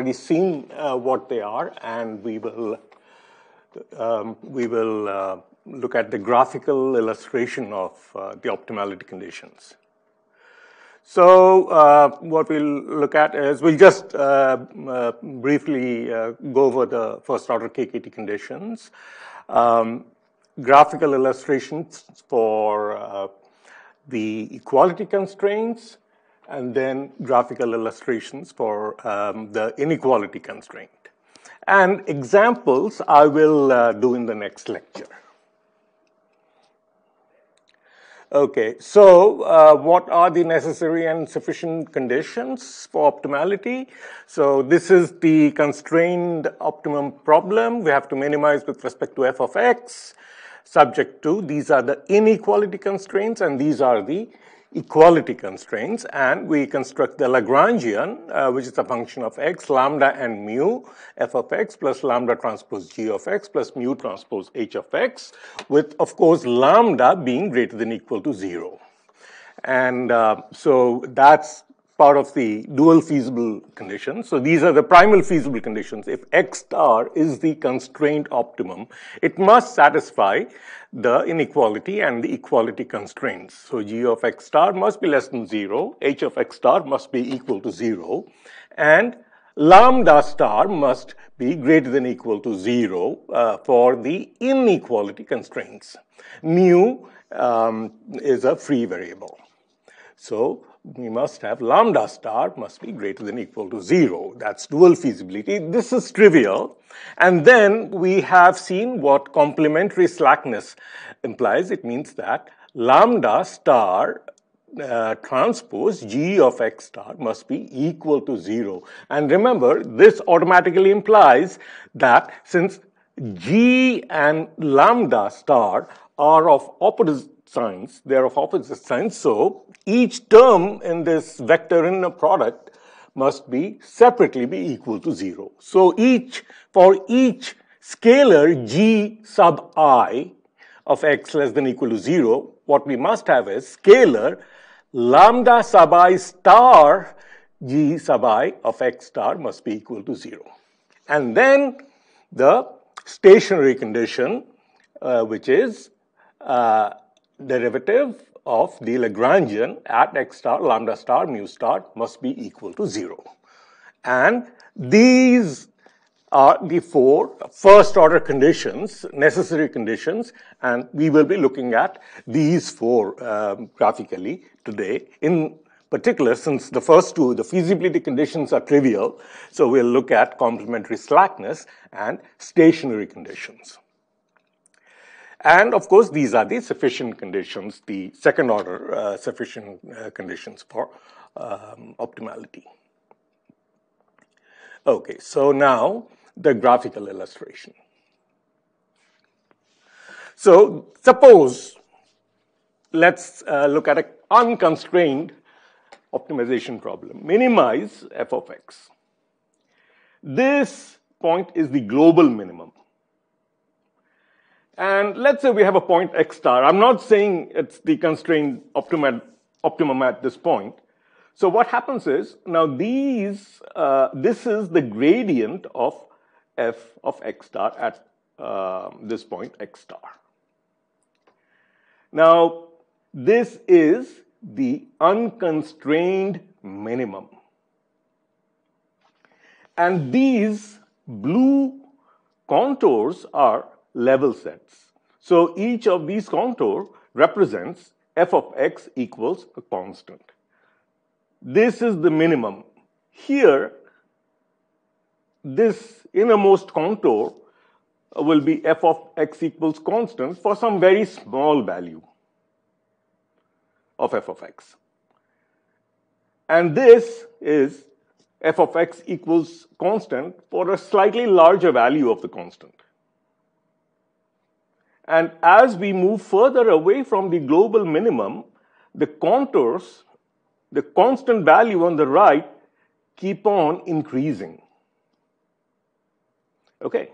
already seen uh, what they are, and we will um, we will uh, look at the graphical illustration of uh, the optimality conditions. So uh, what we'll look at is we'll just uh, uh, briefly go over the first order KKT conditions, um, graphical illustrations for the equality constraints, and then graphical illustrations for um, the inequality constraint. And examples I will uh, do in the next lecture. Okay, so uh, what are the necessary and sufficient conditions for optimality? So this is the constrained optimum problem. We have to minimize with respect to f of x, subject to these are the inequality constraints, and these are the equality constraints and we construct the Lagrangian, uh, which is a function of x, lambda and mu, f of x plus lambda transpose g of x plus mu transpose h of x, with, of course, lambda being greater than equal to zero. And uh, so that's part of the dual feasible conditions. So these are the primal feasible conditions. If x star is the constrained optimum, it must satisfy the inequality and the equality constraints. So g of x star must be less than 0, h of x star must be equal to 0, and lambda star must be greater than equal to 0 uh, for the inequality constraints. Mu um, is a free variable. So we must have lambda star must be greater than equal to zero. That's dual feasibility. This is trivial. And then we have seen what complementary slackness implies. It means that lambda star uh, transpose g of x star must be equal to zero. And remember, this automatically implies that since g and lambda star are of opposite signs, they are of opposite signs, so each term in this vector in inner product must be separately be equal to zero. So each, for each scalar g sub i of x less than equal to zero, what we must have is scalar lambda sub i star g sub i of x star must be equal to zero. And then the stationary condition, uh, which is uh, derivative of the Lagrangian at x star, lambda star, mu star must be equal to zero. And these are the four first order conditions, necessary conditions, and we will be looking at these four um, graphically today. In particular, since the first two, the feasibility conditions are trivial, so we'll look at complementary slackness and stationary conditions. And of course, these are the sufficient conditions, the second order uh, sufficient uh, conditions for um, optimality. Okay, so now the graphical illustration. So suppose, let's uh, look at an unconstrained optimization problem. Minimize f of x. This point is the global minimum. And let's say we have a point x star. I'm not saying it's the constrained optimum, optimum at this point. So what happens is, now these, uh, this is the gradient of f of x star at uh, this point x star. Now, this is the unconstrained minimum. And these blue contours are level sets. So each of these contour represents f of x equals a constant. This is the minimum. Here, this innermost contour will be f of x equals constant for some very small value of f of x. And this is f of x equals constant for a slightly larger value of the constant. And as we move further away from the global minimum, the contours, the constant value on the right, keep on increasing. Okay.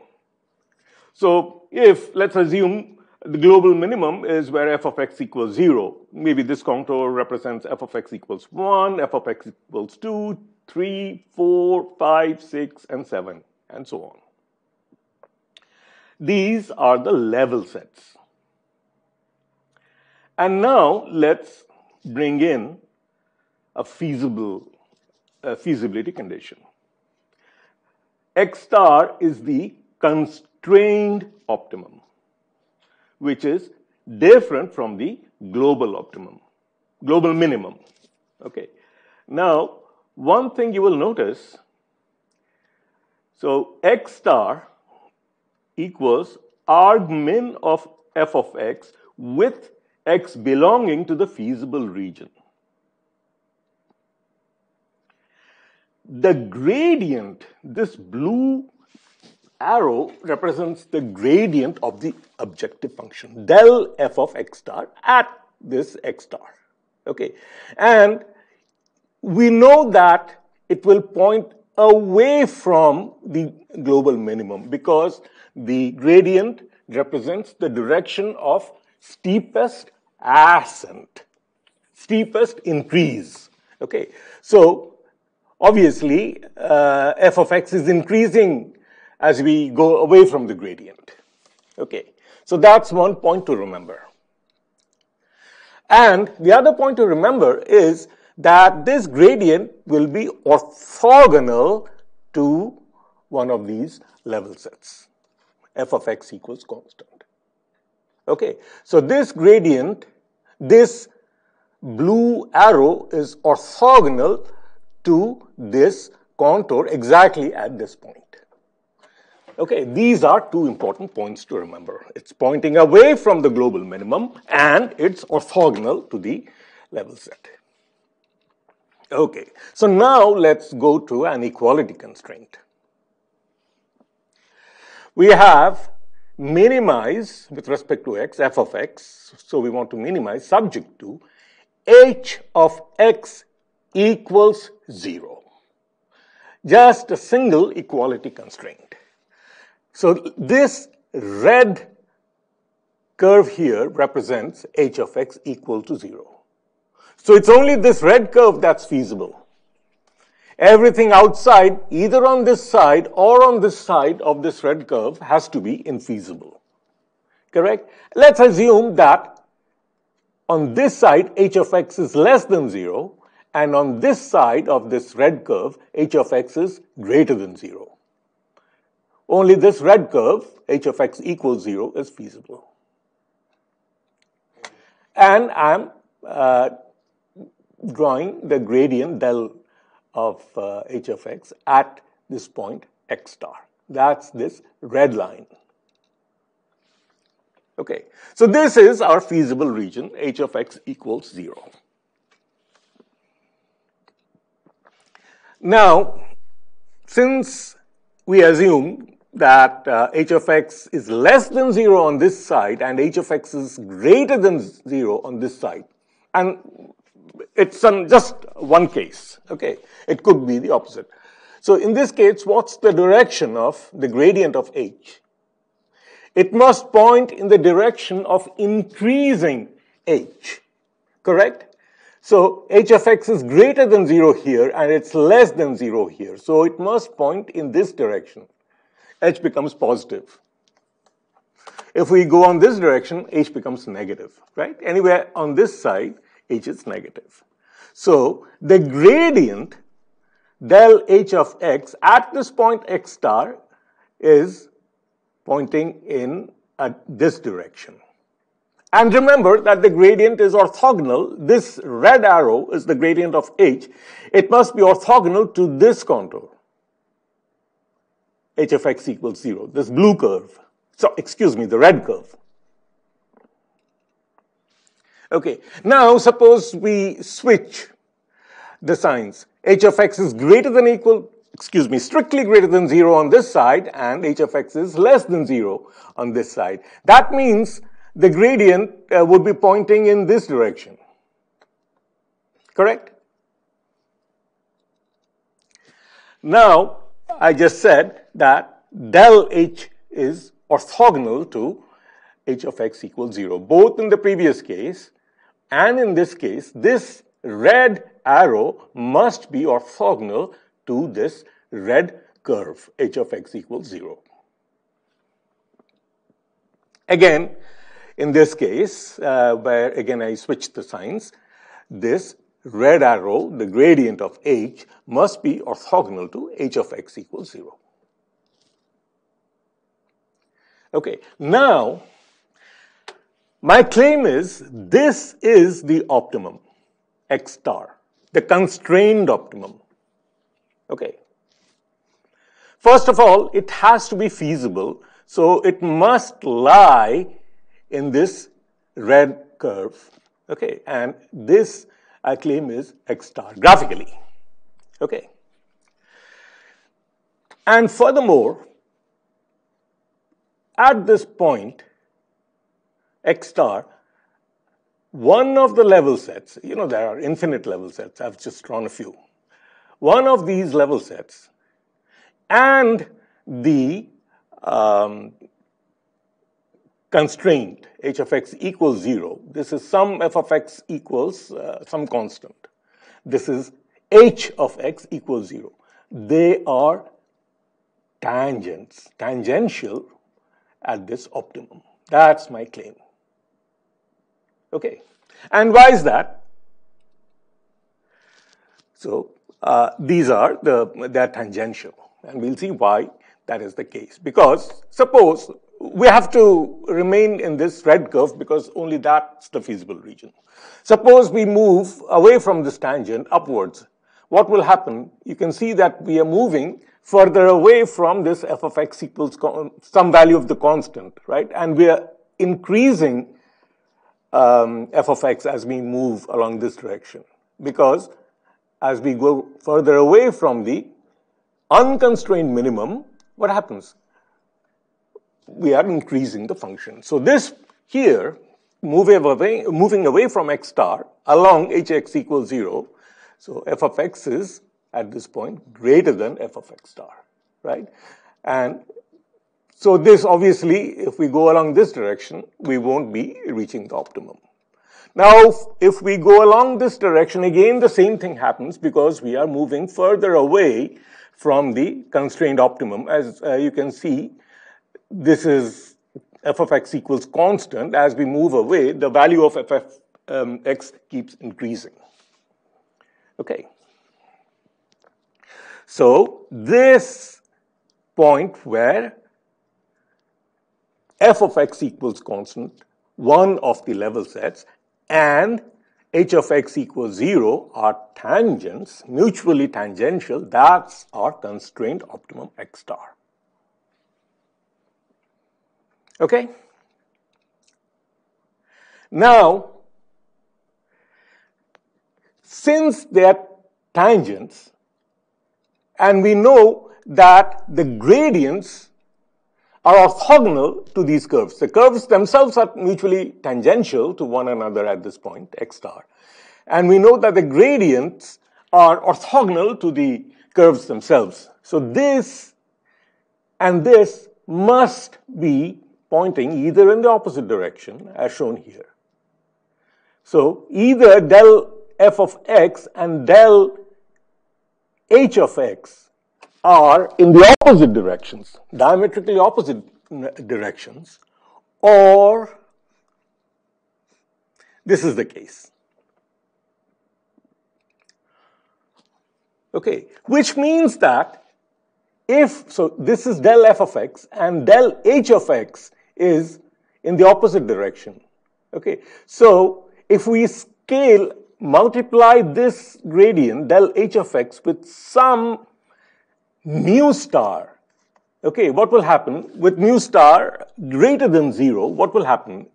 So if, let's assume, the global minimum is where f of x equals 0. Maybe this contour represents f of x equals 1, f of x equals 2, 3, 4, 5, 6, and 7, and so on. These are the level sets. And now let's bring in a feasible a feasibility condition. X star is the constrained optimum, which is different from the global optimum, global minimum. Okay. Now, one thing you will notice, so X star equals arg min of f of x with x belonging to the feasible region. The gradient, this blue arrow represents the gradient of the objective function, del f of x star at this x star. Okay. And we know that it will point away from the global minimum because the gradient represents the direction of steepest ascent, steepest increase. Okay, so obviously uh, f of x is increasing as we go away from the gradient. Okay, so that's one point to remember. And the other point to remember is that this gradient will be orthogonal to one of these level sets f of x equals constant. Okay, so this gradient, this blue arrow is orthogonal to this contour exactly at this point. Okay, these are two important points to remember. It's pointing away from the global minimum and it's orthogonal to the level set. Okay, so now let's go to an equality constraint we have minimize with respect to x, f of x. So we want to minimize subject to h of x equals 0. Just a single equality constraint. So this red curve here represents h of x equal to 0. So it's only this red curve that's feasible. Everything outside, either on this side or on this side of this red curve, has to be infeasible. Correct? Let's assume that on this side, h of x is less than 0, and on this side of this red curve, h of x is greater than 0. Only this red curve, h of x equals 0, is feasible. And I'm uh, drawing the gradient del of uh, h of x at this point x star. That's this red line. Okay, so this is our feasible region, h of x equals 0. Now, since we assume that uh, h of x is less than 0 on this side and h of x is greater than 0 on this side, and it's just one case, okay? It could be the opposite. So in this case, what's the direction of the gradient of h? It must point in the direction of increasing h, correct? So h of x is greater than 0 here and it's less than 0 here. So it must point in this direction. h becomes positive. If we go on this direction, h becomes negative, right? Anywhere on this side, h is negative. So the gradient del h of x at this point x star is pointing in this direction. And remember that the gradient is orthogonal. This red arrow is the gradient of h. It must be orthogonal to this contour. h of x equals 0, this blue curve. So, excuse me, the red curve. Okay, now suppose we switch the signs. h of x is greater than equal, excuse me, strictly greater than 0 on this side, and h of x is less than 0 on this side. That means the gradient uh, would be pointing in this direction. Correct? Now, I just said that del h is orthogonal to h of x equals 0. Both in the previous case and in this case, this red arrow must be orthogonal to this red curve, h of x equals 0. Again, in this case, uh, where again I switch the signs, this red arrow, the gradient of h, must be orthogonal to h of x equals 0. Okay, now my claim is this is the optimum, x star, the constrained optimum. Okay. First of all, it has to be feasible, so it must lie in this red curve. Okay, and this I claim is x star graphically. Okay. And furthermore, at this point, x star, one of the level sets, you know, there are infinite level sets, I've just drawn a few. One of these level sets and the um, constraint h of x equals 0, this is some f of x equals uh, some constant. This is h of x equals 0. They are tangents, tangential at this optimum. That's my claim. Okay. And why is that? So uh, these are the, they're tangential. And we'll see why that is the case. Because suppose we have to remain in this red curve because only that's the feasible region. Suppose we move away from this tangent upwards. What will happen? You can see that we are moving further away from this f of x equals some value of the constant, right? And we are increasing um, f of x as we move along this direction. Because as we go further away from the unconstrained minimum, what happens? We are increasing the function. So this here, moving away, moving away from x star along hx equals 0, so f of x is at this point greater than f of x star, right? And so this obviously, if we go along this direction, we won't be reaching the optimum. Now, if we go along this direction, again, the same thing happens because we are moving further away from the constrained optimum. As uh, you can see, this is f of x equals constant. As we move away, the value of f of um, x keeps increasing. Okay. So this point where f of x equals constant, one of the level sets, and h of x equals 0 are tangents, mutually tangential, that's our constrained optimum x star. Okay? Now, since they are tangents, and we know that the gradients are orthogonal to these curves. The curves themselves are mutually tangential to one another at this point, x star. And we know that the gradients are orthogonal to the curves themselves. So this and this must be pointing either in the opposite direction, as shown here. So either del f of x and del h of x are in the opposite directions, diametrically opposite directions, or this is the case. Okay, which means that if, so this is del f of x and del h of x is in the opposite direction. Okay, so if we scale multiply this gradient del h of x with some mu star. Okay, what will happen with mu star greater than zero? What will happen?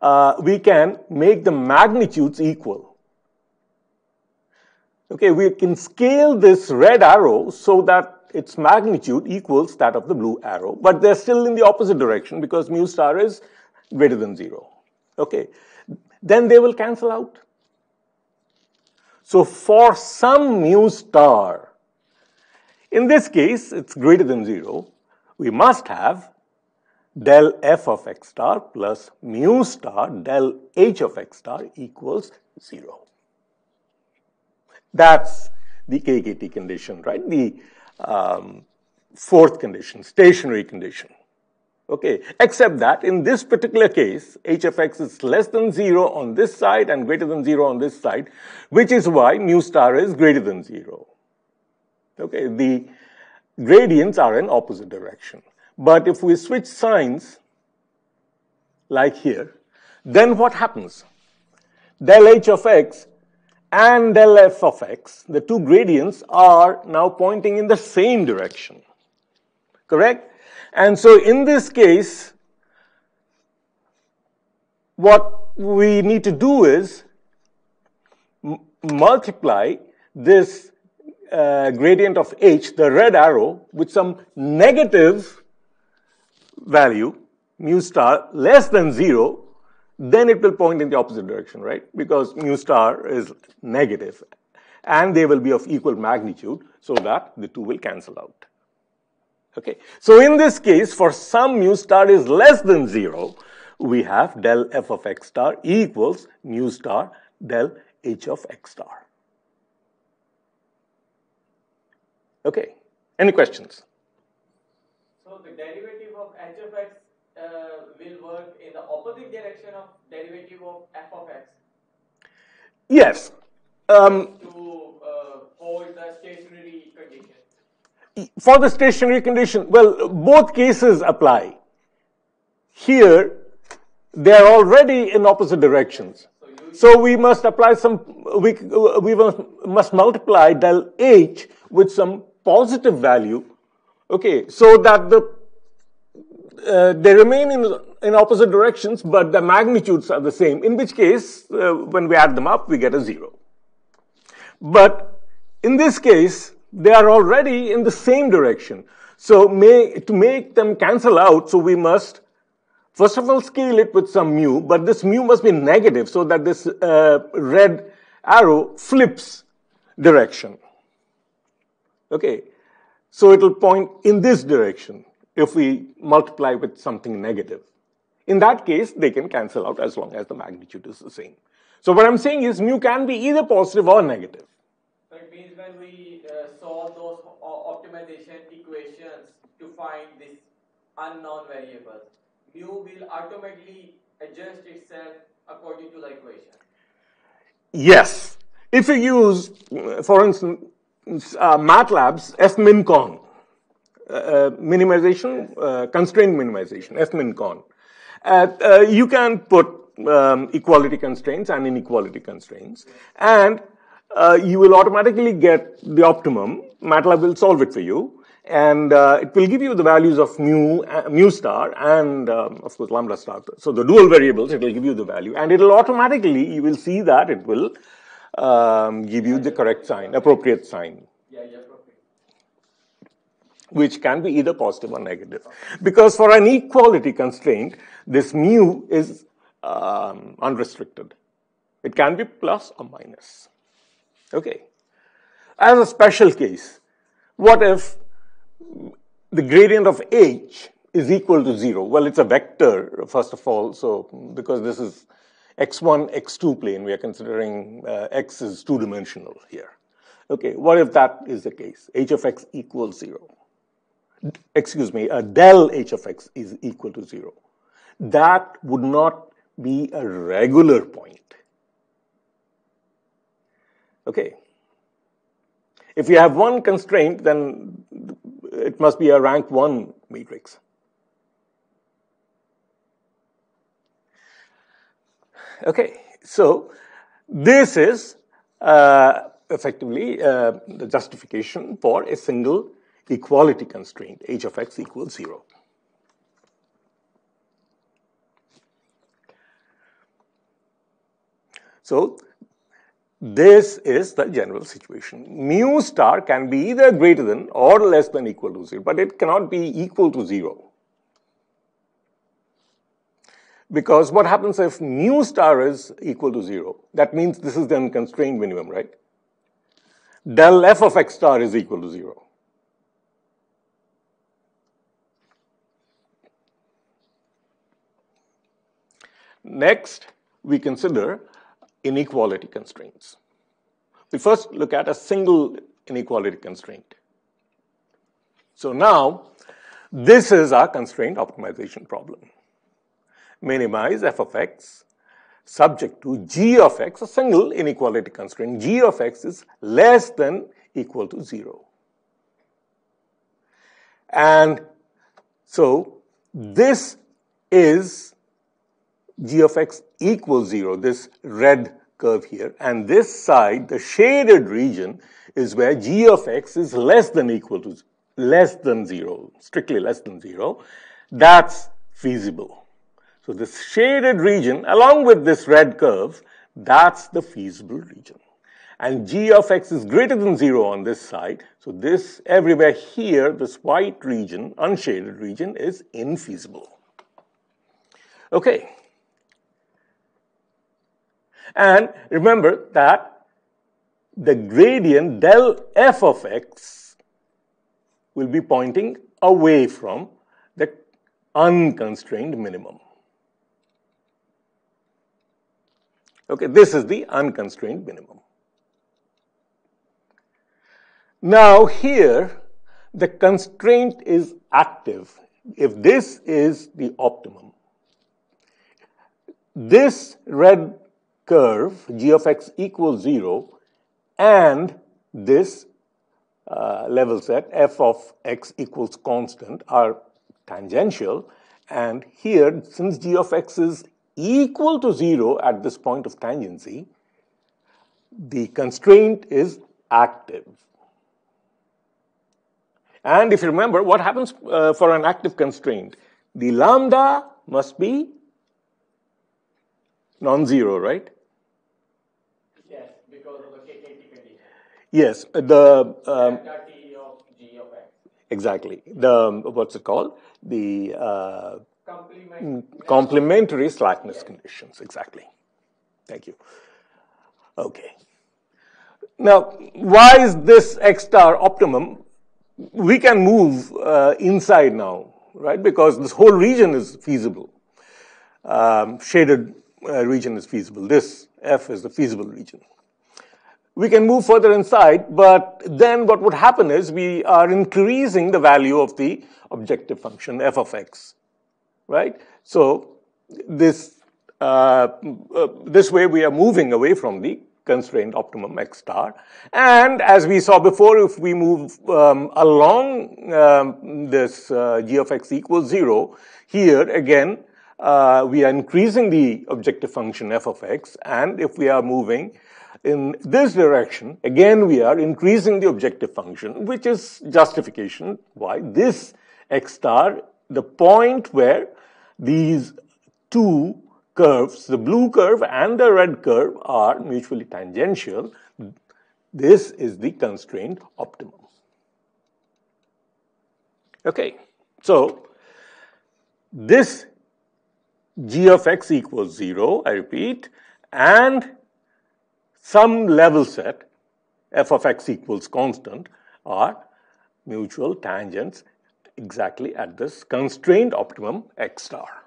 Uh, we can make the magnitudes equal. Okay, we can scale this red arrow so that its magnitude equals that of the blue arrow, but they're still in the opposite direction because mu star is greater than zero. Okay, then they will cancel out. So for some mu star, in this case, it's greater than zero, we must have del f of x star plus mu star del h of x star equals zero. That's the KKT condition, right? The um, fourth condition, stationary condition. Okay, except that in this particular case, h of x is less than zero on this side and greater than zero on this side, which is why mu star is greater than zero. Okay, the gradients are in opposite direction. But if we switch signs, like here, then what happens? Del h of x and del f of x, the two gradients are now pointing in the same direction. Correct? And so in this case, what we need to do is multiply this uh, gradient of h, the red arrow, with some negative value, mu star, less than zero, then it will point in the opposite direction, right? Because mu star is negative, and they will be of equal magnitude so that the two will cancel out. Okay, so in this case, for some mu star is less than zero, we have del f of x star equals mu star del h of x star. Okay, any questions? So the derivative of h of x uh, will work in the opposite direction of derivative of f of x? Yes. Um, to uh, hold the stationary condition for the stationary condition, well, both cases apply. Here, they are already in opposite directions. So we must apply some, we, we must multiply del H with some positive value, okay, so that the, uh, they remain in, in opposite directions, but the magnitudes are the same, in which case, uh, when we add them up, we get a zero. But in this case, they are already in the same direction. So may, to make them cancel out, so we must first of all scale it with some mu, but this mu must be negative so that this uh, red arrow flips direction. Okay, so it will point in this direction if we multiply with something negative. In that case, they can cancel out as long as the magnitude is the same. So what I'm saying is mu can be either positive or negative. So it means when we uh, solve those optimization equations to find this unknown variable, mu will automatically adjust itself according to the equation. Yes. If you use, for instance, uh, MATLAB's fmincon, uh, uh, minimization, uh, constraint minimization, fmincon, uh, you can put um, equality constraints and inequality constraints, and you will automatically get the optimum. MATLAB will solve it for you. And it will give you the values of mu, mu star and, um, of course, lambda star. So the dual variables, it will give you the value. And it will automatically, you will see that it will um, give you the correct sign, appropriate sign. Yeah, yeah, appropriate. Which can be either positive or negative. Because for an equality constraint, this mu is um, unrestricted. It can be plus or minus. Okay. As a special case, what if the gradient of h is equal to 0? Well, it's a vector, first of all, so because this is x1, x2 plane, we are considering uh, x is two-dimensional here. Okay, what if that is the case? h of x equals 0. Excuse me, a del h of x is equal to 0. That would not be a regular point. Okay. If you have one constraint, then it must be a rank one matrix. Okay, so this is uh, effectively uh, the justification for a single equality constraint, h of x equals zero. So this is the general situation. Mu star can be either greater than or less than equal to 0, but it cannot be equal to 0. Because what happens if mu star is equal to 0? That means this is the unconstrained minimum, right? Del f of x star is equal to 0. Next, we consider inequality constraints. We first look at a single inequality constraint. So now, this is our constraint optimization problem. Minimize f of x subject to g of x, a single inequality constraint. g of x is less than equal to 0. And so this is g of x equals 0, this red curve here. And this side, the shaded region, is where g of x is less than equal to less than 0, strictly less than 0. That's feasible. So this shaded region, along with this red curve, that's the feasible region. And g of x is greater than 0 on this side. So this, everywhere here, this white region, unshaded region, is infeasible. Okay. And remember that the gradient del f of x will be pointing away from the unconstrained minimum. Okay, this is the unconstrained minimum. Now here, the constraint is active. If this is the optimum, this red curve, g of x equals 0, and this uh, level set, f of x equals constant, are tangential. And here, since g of x is equal to 0 at this point of tangency, the constraint is active. And if you remember, what happens uh, for an active constraint? The lambda must be non-zero, right? Yes, because of the KKT condition. Yes, the um, of G of X. exactly the what's it called? The uh, Complement. complementary slackness conditions. Exactly. Thank you. Okay. Now, why is this x star optimum? We can move uh, inside now, right? Because this whole region is feasible. Um, shaded uh, region is feasible. This F is the feasible region. We can move further inside, but then what would happen is we are increasing the value of the objective function f of x, right? So this uh, uh, this way we are moving away from the constrained optimum x star. And as we saw before, if we move um, along um, this uh, g of x equals zero, here again uh, we are increasing the objective function f of x, and if we are moving in this direction, again we are increasing the objective function, which is justification why this x star, the point where these two curves, the blue curve and the red curve are mutually tangential. This is the constraint optimum. Okay, so this g of x equals 0, I repeat, and some level set f of x equals constant are mutual tangents exactly at this constrained optimum x star.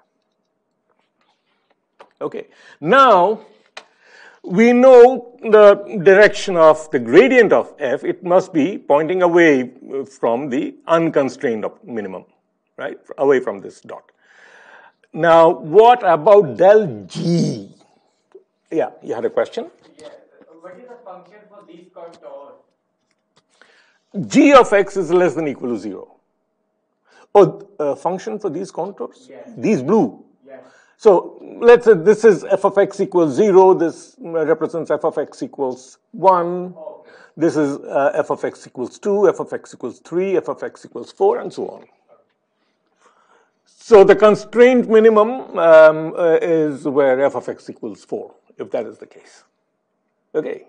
Okay, now we know the direction of the gradient of f, it must be pointing away uh, from the unconstrained minimum, right? Away from this dot. Now, what about del g? Yeah, you had a question? Yes. What is the function for these contours? g of x is less than equal to 0. Oh, uh, function for these contours? Yes. These blue. Yes. So let's say this is f of x equals 0, this represents f of x equals 1, Okay. this is uh, f of x equals 2, f of x equals 3, f of x equals 4, and so on. So the constraint minimum um, uh, is where f of x equals 4, if that is the case. Okay.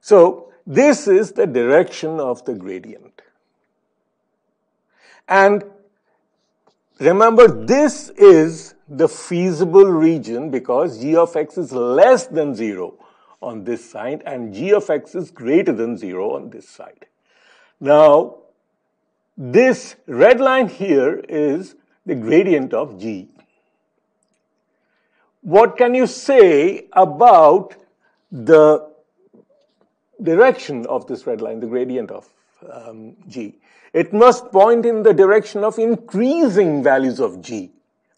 So this is the direction of the gradient. And remember, this is the feasible region because g of x is less than 0 on this side and g of x is greater than 0 on this side. Now, this red line here is the gradient of g. What can you say about the direction of this red line, the gradient of um, g, it must point in the direction of increasing values of g,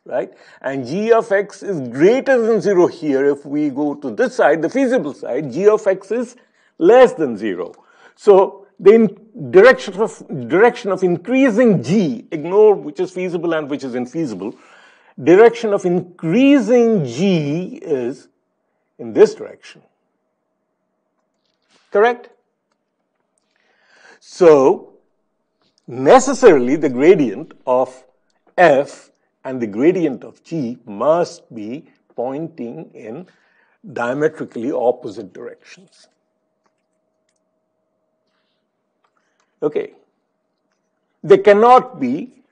right? And g of x is greater than zero here. If we go to this side, the feasible side, g of x is less than zero. So the direction of, direction of increasing g, ignore which is feasible and which is infeasible, direction of increasing g is in this direction. Correct? So, necessarily the gradient of f and the gradient of g must be pointing in diametrically opposite directions. Okay. They cannot be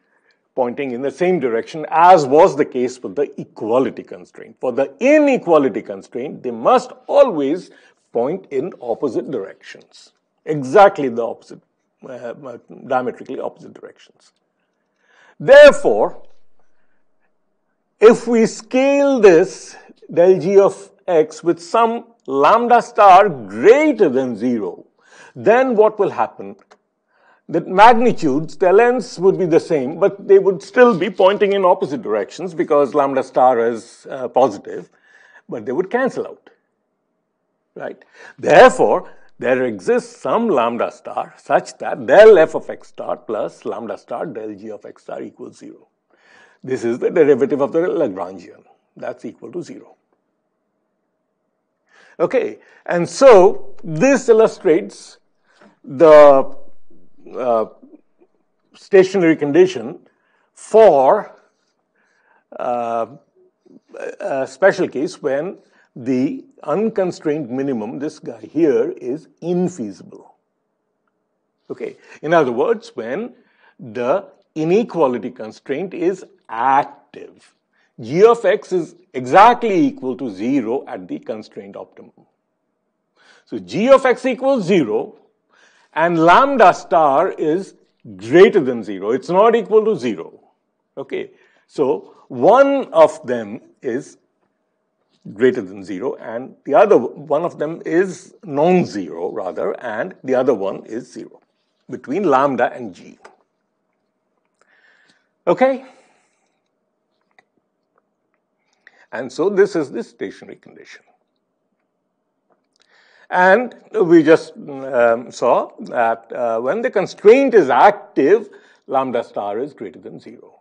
pointing in the same direction as was the case with the equality constraint. For the inequality constraint, they must always point in opposite directions, exactly the opposite, uh, diametrically opposite directions. Therefore, if we scale this del g of x with some lambda star greater than 0, then what will happen? The magnitudes, the lengths would be the same, but they would still be pointing in opposite directions because lambda star is uh, positive, but they would cancel out right? Therefore, there exists some lambda star such that del f of x star plus lambda star del g of x star equals 0. This is the derivative of the Lagrangian. That's equal to 0. Okay, and so this illustrates the uh, stationary condition for uh, a special case when the unconstrained minimum, this guy here, is infeasible. Okay, in other words, when the inequality constraint is active, g of x is exactly equal to 0 at the constraint optimum. So g of x equals 0 and lambda star is greater than 0. It's not equal to 0. Okay, so one of them is greater than 0 and the other one of them is non-zero rather and the other one is 0 between lambda and g. Okay? And so this is the stationary condition. And we just um, saw that uh, when the constraint is active, lambda star is greater than 0.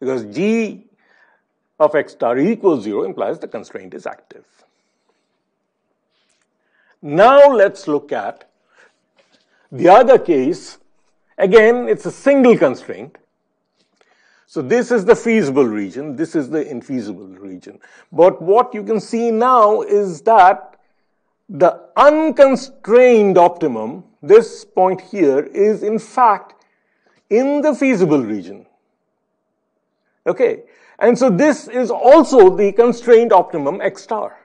Because g of x star equals 0 implies the constraint is active. Now let's look at the other case. Again, it's a single constraint. So this is the feasible region, this is the infeasible region. But what you can see now is that the unconstrained optimum, this point here, is in fact in the feasible region. Okay, and so this is also the constrained optimum x star.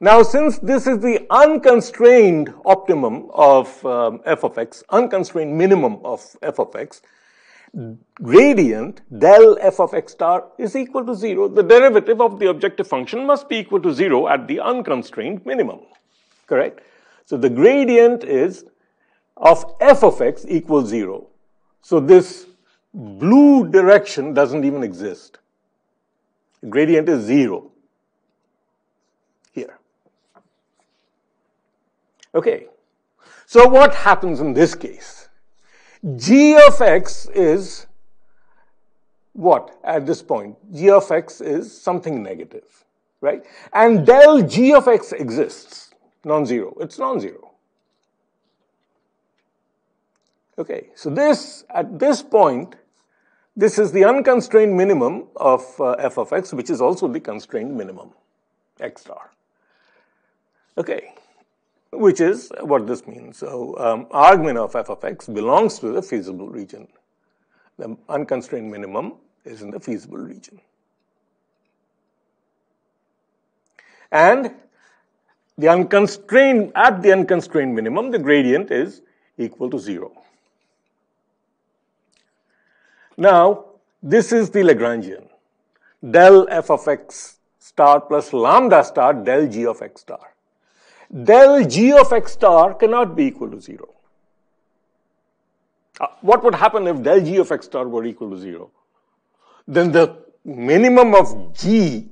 Now, since this is the unconstrained optimum of um, f of x, unconstrained minimum of f of x, gradient del f of x star is equal to 0. The derivative of the objective function must be equal to 0 at the unconstrained minimum. Correct? So the gradient is of f of x equals 0. So this blue direction doesn't even exist. Gradient is zero here. Okay, so what happens in this case? g of x is what at this point? g of x is something negative, right? And del g of x exists, non-zero. It's non-zero. Okay, so this, at this point, this is the unconstrained minimum of uh, f of x, which is also the constrained minimum, x star. Okay, which is what this means. So, um, argmin of f of x belongs to the feasible region. The unconstrained minimum is in the feasible region. And the unconstrained, at the unconstrained minimum, the gradient is equal to zero. Now, this is the Lagrangian. Del f of x star plus lambda star del g of x star. Del g of x star cannot be equal to 0. Uh, what would happen if del g of x star were equal to 0? Then the minimum of g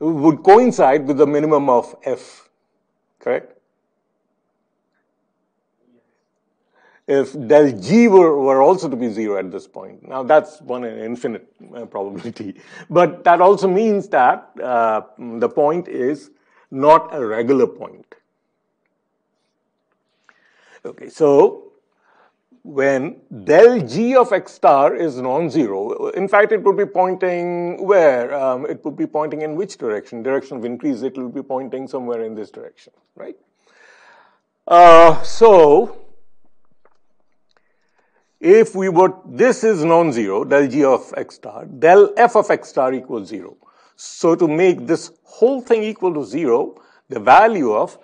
would coincide with the minimum of f, correct? If del g were, were also to be zero at this point. Now that's one infinite uh, probability, but that also means that uh, the point is not a regular point. Okay, so when del g of x star is non-zero, in fact, it would be pointing where? Um, it would be pointing in which direction? Direction of increase, it will be pointing somewhere in this direction, right? Uh, so, if we were, this is non-zero, del g of x star, del f of x star equals zero. So to make this whole thing equal to zero, the value of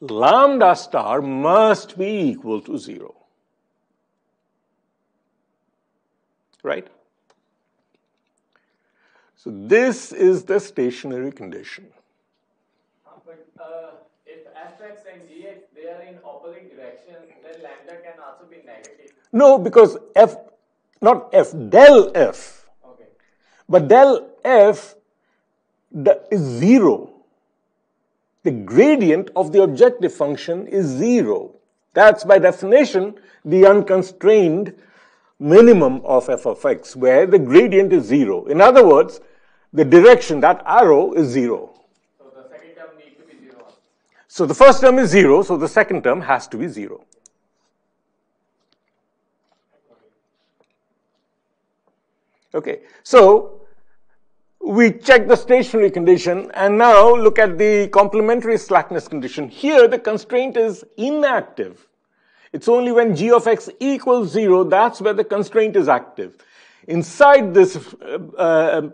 lambda star must be equal to zero. Right? So this is the stationary condition. But uh, if fx and gx, they are in opposite directions, then lambda can also be negative. No, because f, not f, del f. Okay. But del f is 0. The gradient of the objective function is 0. That's by definition the unconstrained minimum of f of x, where the gradient is 0. In other words, the direction, that arrow is 0. So the first term is zero, so the second term has to be zero. Okay, so we check the stationary condition and now look at the complementary slackness condition. Here the constraint is inactive. It's only when g of x equals zero, that's where the constraint is active. Inside this, uh, uh,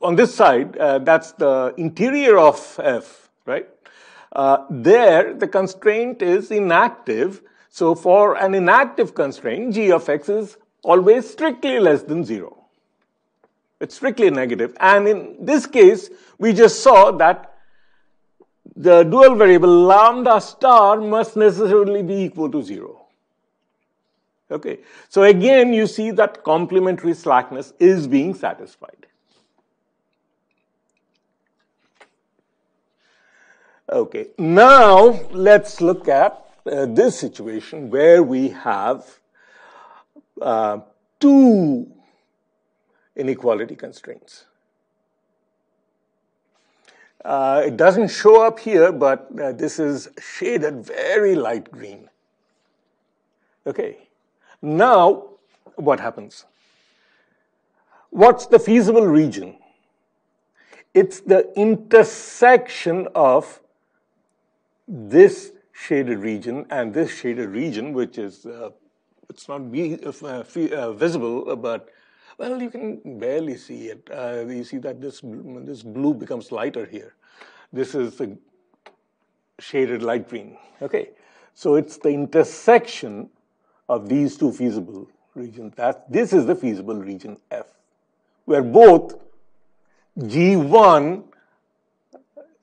on this side, uh, that's the interior of f, right? Uh, there, the constraint is inactive. So for an inactive constraint, g of x is always strictly less than zero. It's strictly negative. And in this case, we just saw that the dual variable lambda star must necessarily be equal to zero. Okay. So again, you see that complementary slackness is being satisfied. Okay. Now let's look at uh, this situation where we have uh, two inequality constraints. Uh, it doesn't show up here, but uh, this is shaded very light green. Okay, now what happens? What's the feasible region? It's the intersection of this shaded region and this shaded region, which is uh, it's not be, uh, uh, visible, but well, you can barely see it. Uh, you see that this this blue becomes lighter here. This is the shaded light green. Okay, so it's the intersection of these two feasible regions. That this is the feasible region F, where both G1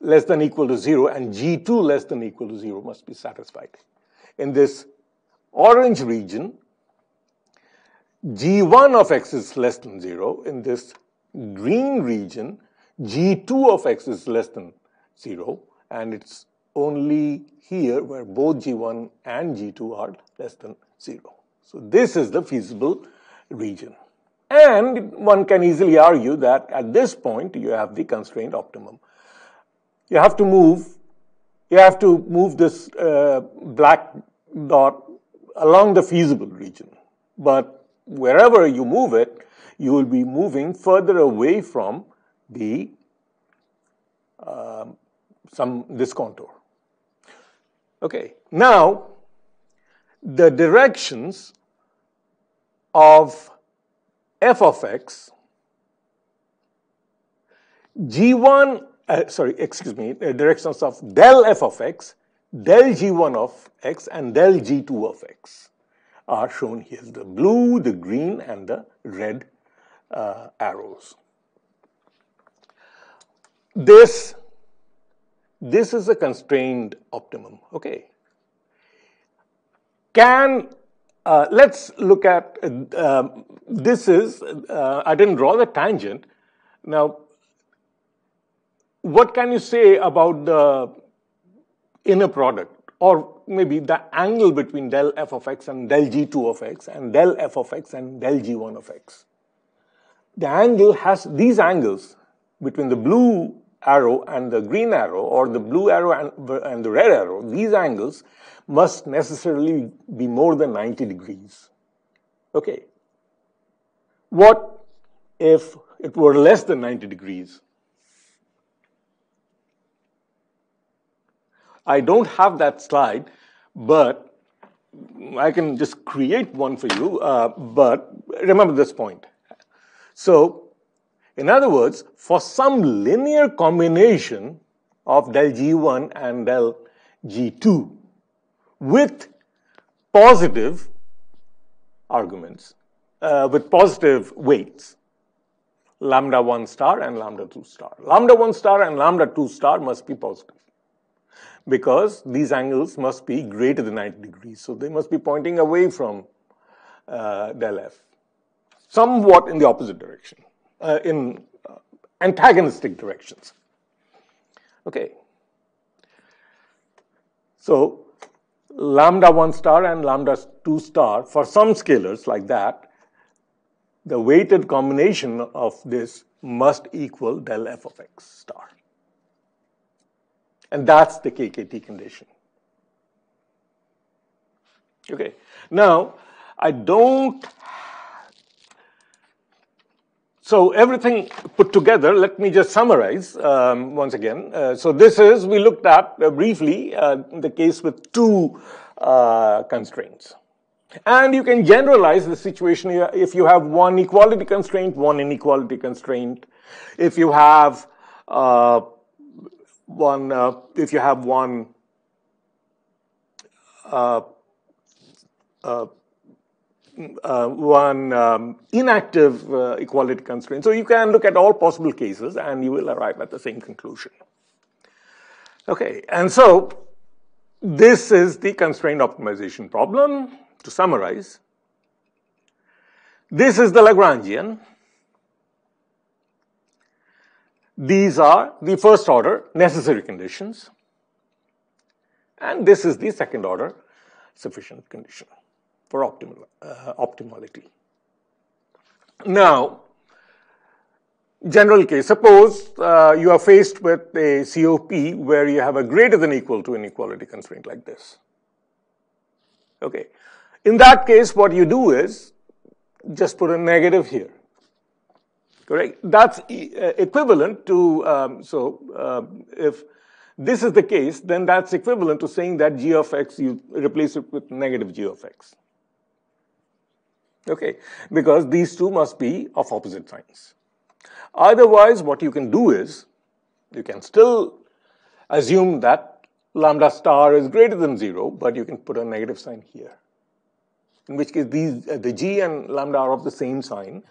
less than equal to zero and G2 less than equal to zero must be satisfied. In this orange region, g1 of x is less than 0. In this green region, g2 of x is less than 0. And it's only here where both g1 and g2 are less than 0. So this is the feasible region. And one can easily argue that at this point you have the constraint optimum. You have to move, you have to move this uh, black dot along the feasible region. But wherever you move it, you will be moving further away from the uh, some this contour. Okay, now the directions of f of x, g1, uh, sorry, excuse me, uh, directions of del f of x del g1 of x and del g2 of x are shown here the blue, the green, and the red uh, arrows. this, this is a constrained optimum, okay? Can, uh, let's look at, uh, this is, I didn't draw the tangent. Now, what can you say about the inner product? Or maybe the angle between del f of x and del g2 of x and del f of x and del g1 of x. The angle has these angles between the blue arrow and the green arrow or the blue arrow and, and the red arrow, these angles must necessarily be more than 90 degrees. Okay. What if it were less than 90 degrees? I don't have that slide, but I can just create one for you. Uh, but remember this point. So, in other words, for some linear combination of del G1 and del G2 with positive arguments, uh, with positive weights, lambda 1 star and lambda 2 star. Lambda 1 star and lambda 2 star must be positive because these angles must be greater than 90 degrees. So they must be pointing away from uh, del f, somewhat in the opposite direction, uh, in uh, antagonistic directions. Okay. So lambda 1 star and lambda 2 star, for some scalars like that, the weighted combination of this must equal del f of x star. And that's the KKT condition. Okay. Now, I don't. So everything put together, let me just summarize um, once again. Uh, so this is, we looked at uh, briefly uh, the case with two uh, constraints. And you can generalize the situation if you have one equality constraint, one inequality constraint. If you have uh, one, uh, if you have one uh, uh, uh one um, inactive uh, equality constraint. So you can look at all possible cases and you will arrive at the same conclusion. Okay, and so this is the constraint optimization problem. To summarize, this is the Lagrangian. These are the first order necessary conditions. And this is the second order sufficient condition for optimal, uh, optimality. Now, general case, suppose uh, you are faced with a COP where you have a greater than equal to inequality constraint like this. Okay. In that case, what you do is just put a negative here correct? That's uh, equivalent to, um, so uh, if this is the case, then that's equivalent to saying that g of x, you replace it with negative g of x. Okay, because these two must be of opposite signs. Otherwise, what you can do is, you can still assume that lambda star is greater than zero, but you can put a negative sign here. In which case, these, uh, the g and lambda are of the same sign,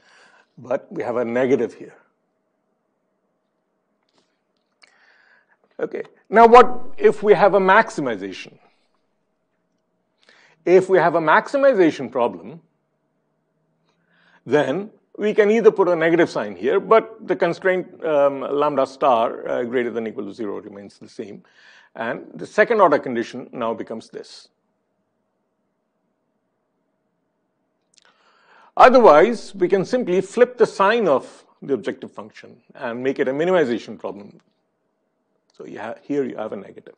but we have a negative here. Okay, now what if we have a maximization? If we have a maximization problem, then we can either put a negative sign here, but the constraint um, lambda star uh, greater than equal to zero remains the same. And the second order condition now becomes this. Otherwise, we can simply flip the sign of the objective function and make it a minimization problem. So you here you have a negative.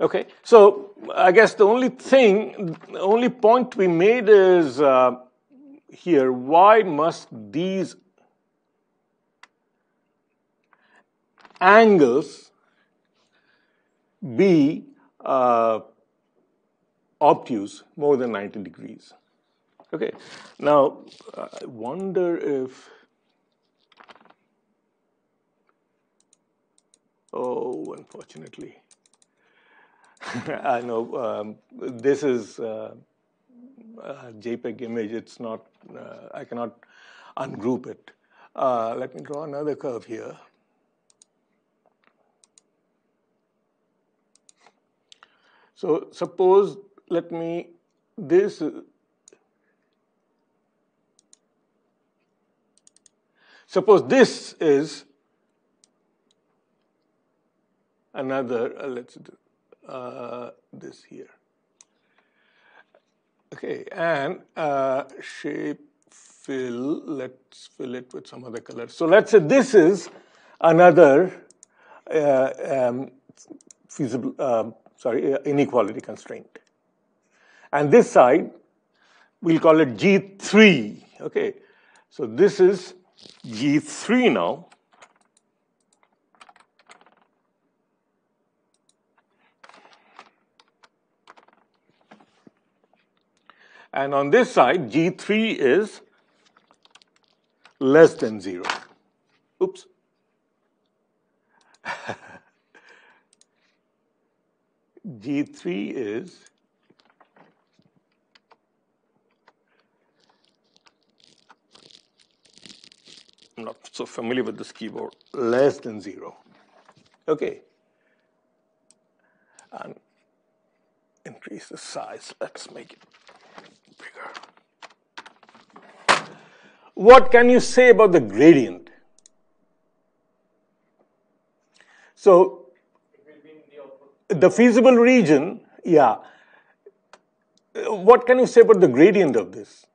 Okay, so I guess the only thing, the only point we made is uh, here, why must these angles be uh, obtuse more than 90 degrees. Okay, now I wonder if, oh, unfortunately, I know um, this is uh, a JPEG image, it's not, uh, I cannot ungroup it. Uh, let me draw another curve here. So suppose, let me, this, suppose this is another, uh, let's do uh, this here. Okay, and uh, shape fill, let's fill it with some other color. So let's say this is another uh, um, feasible, um, sorry, uh, inequality constraint. And this side, we'll call it G3, okay? So this is G3 now. And on this side, G3 is less than 0. Oops. G3 is I'm not so familiar with this keyboard, less than 0. Okay. And increase the size. Let's make it bigger. What can you say about the gradient? So, the feasible region, yeah. What can you say about the gradient of this?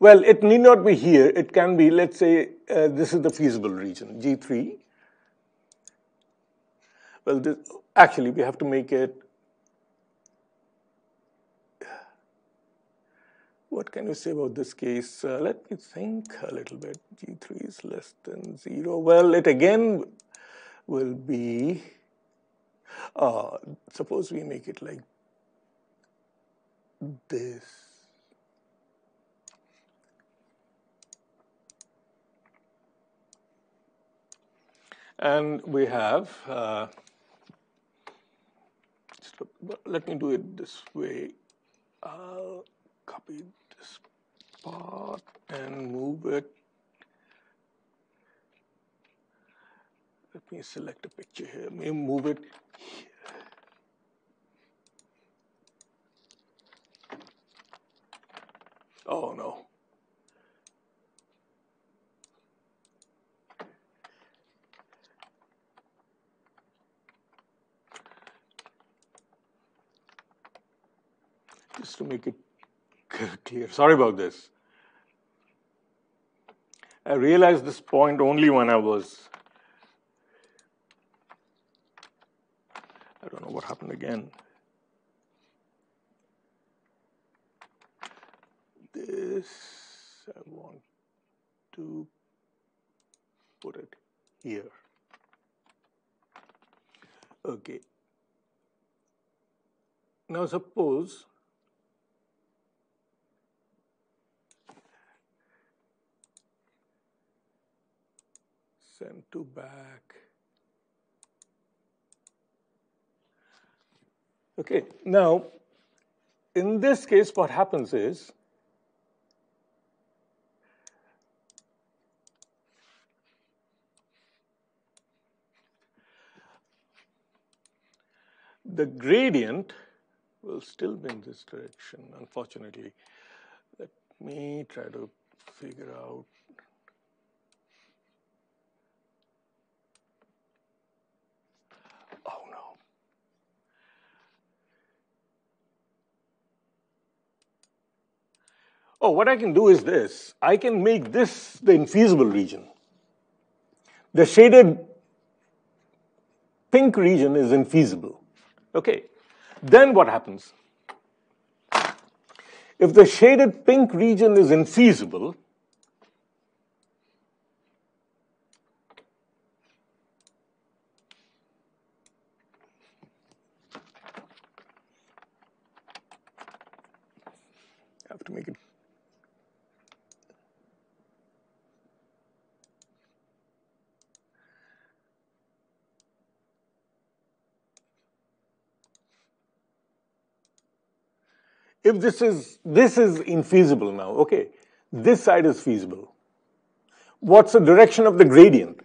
Well, it need not be here. It can be, let's say, uh, this is the feasible region, G3. Well, this, actually, we have to make it What can you say about this case? Uh, let me think a little bit. G3 is less than 0. Well, it again will be, uh, suppose we make it like this. And we have, uh, let me do it this way. I'll copy spot and move it. Let me select a picture here. Maybe move it here. Oh no. Just to make it clear. Sorry about this. I realized this point only when I was, I don't know what happened again. This, I want to put it here. Okay. Now suppose send to back. Okay, now in this case, what happens is the gradient will still be in this direction, unfortunately. Let me try to figure out Oh, what I can do is this. I can make this the infeasible region. The shaded pink region is infeasible. Okay. Then what happens? If the shaded pink region is infeasible, I have to make it if this is this is infeasible now, okay, this side is feasible. what's the direction of the gradient?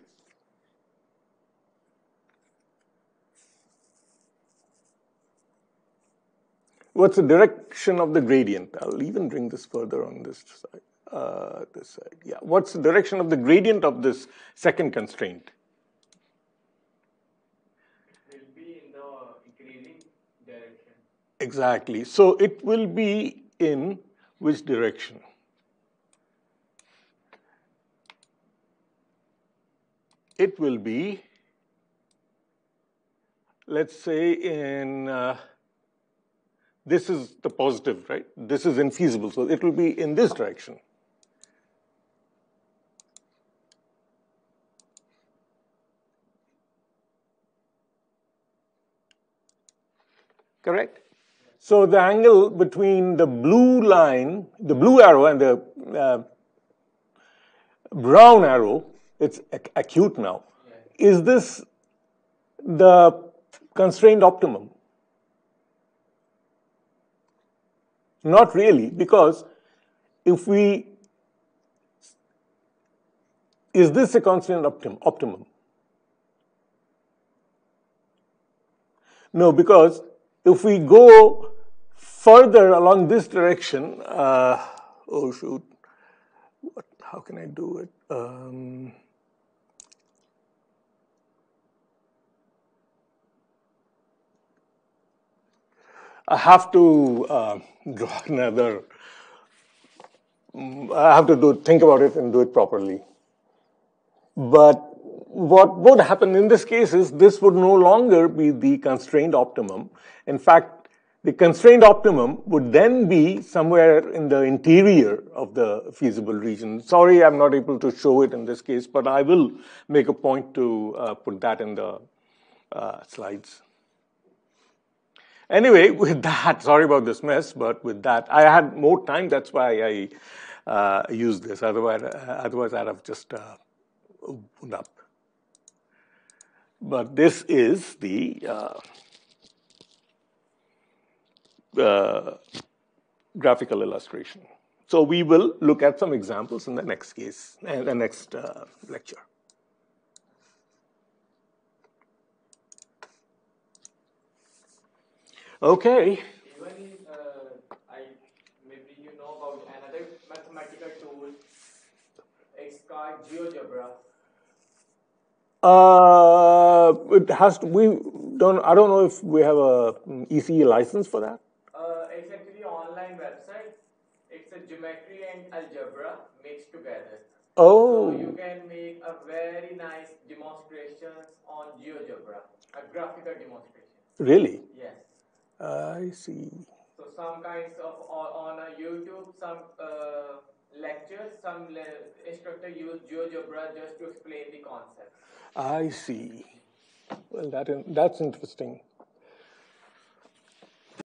What's the direction of the gradient? I'll even bring this further on this side. Uh, this side, yeah. What's the direction of the gradient of this second constraint? It will be in the increasing direction. Exactly. So it will be in which direction? It will be, let's say, in uh, this is the positive, right? This is infeasible. So it will be in this direction. Correct? So the angle between the blue line, the blue arrow and the uh, brown arrow, it's ac acute now. Is this the constrained optimum? Not really, because if we, is this a constrained optim optimum? No, because if we go further along this direction, uh, oh shoot, what, how can I do it? Um, I have to uh, draw another. I have to do think about it and do it properly. But what would happen in this case is this would no longer be the constrained optimum. In fact, the constrained optimum would then be somewhere in the interior of the feasible region. Sorry, I'm not able to show it in this case, but I will make a point to uh, put that in the uh, slides. Anyway, with that, sorry about this mess, but with that, I had more time. That's why I uh, used this. Otherwise, uh, otherwise I'd have just uh, up. But this is the uh, graphical illustration. So we will look at some examples in the next case, in the next uh, lecture. Okay. Even uh, I maybe you know about another mathematical tool. It's called GeoGebra. Uh, it has to, we don't, I don't know if we have a ECE license for that. Uh, it's actually online website. It's a geometry and algebra mixed together. Oh. So you can make a very nice demonstrations on GeoGebra, a graphical demonstration. Really? Yes. I see. So some kinds of on, on a YouTube, some uh, lectures, some le- instructor use GeoGebra just to explain the concept. I see. Well, that, that's interesting.